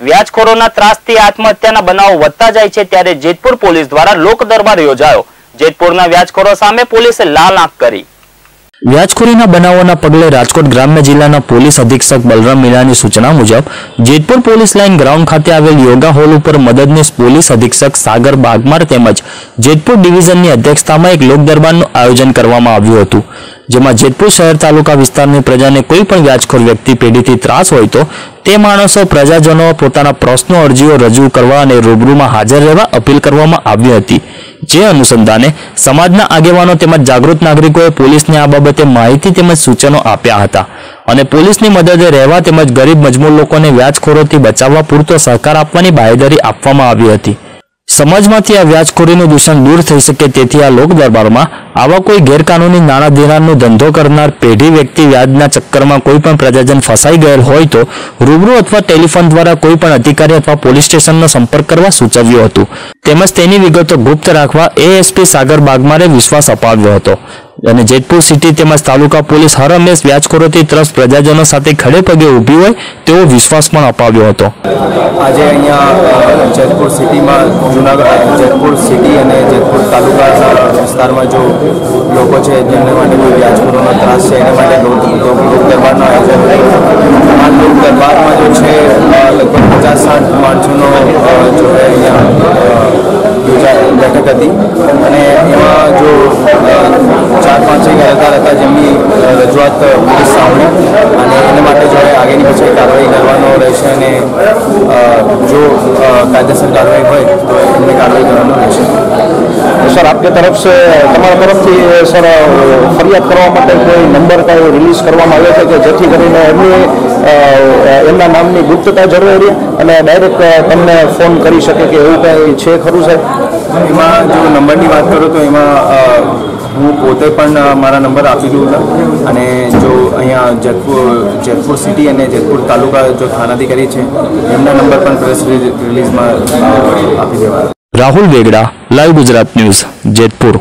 વ્યાજખોરોના ત્રાસથી આત્મહત્યાના બનાવો વધતા જાય છે ત્યારે જેતપુર પોલીસ દ્વારા લોક દરબાર યોજાયો. જેતપુરના વ્યાજખોરો સામે પોલીસે લાલ આંખ કરી. વ્યાજખોરીના બનાવોના પગલે રાજકોટ ગ્રામ્ય જિલ્લાના પોલીસ અધિક્ષક બલરામ મીણાની સૂચના મુજબ, જેતપુર પોલીસ લાઇન ગ્રાઉન્ડ ખાતે આવેલ યોગા હોલ ઉપર મદદનીશ પોલીસ અધિક્ષક સાગર બાગમાર તેમજ જેતપુર ડિવિઝનની અધ્યક્ષતામાં એક લોક દરબારનું આયોજન કરવામાં આવ્યું હતું. જેમાં જેતપુર શહેર તાલુકા વિસ્તારની પ્રજાને કોઈ પણ વ્યાજખોર વ્યક્તિ પેઢીથી ત્રાસ હોય તો તે માણસો પ્રજાજનો પોતાના પ્રશ્નો, અરજીઓ રજૂ કરવા અને રૂબરૂમાં હાજર રહેવા અપીલ કરવામાં આવી હતી. જે અનુસંધાને સમાજના આગેવાનો તેમજ જાગૃત નાગરિકોએ પોલીસને આ બાબતે માહિતી તેમજ સૂચનો આપ્યા હતા અને પોલીસની મદદે રહેવા તેમજ ગરીબ મજમૂર લોકોને વ્યાજખોરોથી બચાવવા પૂરતો સહકાર આપવાની બાહેધરી આપવામાં આવી હતી. સમાજમાંથી આ વ્યાજખોરીનું દૂષણ દૂર થઈ શકે તેથી આ લોક દરબારમાં આવા કોઈ ગેરકાનૂની નાણાં દેનારનો ધંધો કરનાર પેઢી વ્યક્તિ વ્યાજના ચક્કરમાં કોઈ પણ પ્રજાજન ફસાઈ ગયેલ હોય તો રૂબરૂ અથવા ટેલિફોન દ્વારા કોઈ પણ અધિકારી અથવા પોલીસ સ્ટેશનનો સંપર્ક કરવા સૂચવ્યું હતું. તેમજ તેની વિગતો ગુપ્ત રાખવા એએસપી સાગર બાગમારે વિશ્વાસ અપાવ્યો હતો. અને જેતપુર સિટી તેમજ તાલુકા પોલીસ હર હંમેશ વ્યાજખોરોથી ત્રસ્ત પ્રજાજનો સાથે ખડે પગે ઊભી હોય તેવો વિશ્વાસ પણ અપાવ્યો હતો આજે અહીંયા જેતપુર સિટીમાં જુનાગઢ, જેતપુર સિટી અને જેતપુર તાલુકા વિસ્તારમાં જો લોકો છે જેમને માટે કોઈ વ્યાજખોરોનો ત્રાસ છે, એના માટે લોક આયોજન થયું. આ લોક દરબારમાં જો છે લગભગ પચાસ સાઠ માણસોનો જો અહીંયા અ, યોજા બેઠક હતી અને એમાં જો અ, ચાર પાંચ એક હતા હતા જેમની અ, રજૂઆત પોલીસ સાંભળી અને એને માટે જો આગળની પછી કાર્યવાહી કરવાનો રહેશે અને અ, જો અ, કાયદેસર કાર્યવાહી હોય તો એમને કાર્યવાહી કરવાનું રહેશે સર આપની તરફ છે તમારા તરફથી સર ફરિયાદ કરવા માટે કોઈ નંબર કાંઈ રિલીઝ કરવામાં આવ્યો છે કે જેથી કરીને એમની એમના નામની ગુપ્તતા જળવાઈ રહે અને ડાયરેક્ટ તમને ફોન કરી શકે કે એવું કાંઈ છે ખરું સાહેબ? એમાં જો નંબરની વાત કરું તો એમાં હું પોતે પણ મારા નંબર આપી દઉં અને જો અહીંયા જેતપુર જેતપુર સિટી અને જેતપુર તાલુકા જો થાનાધિકારી છે, એમના નંબર પણ પ્રેસ રિલીઝમાં આપી દેવા રાહુલ વેગડા, લાઈવ ગુજરાત ન્યૂઝ, જેતપુર.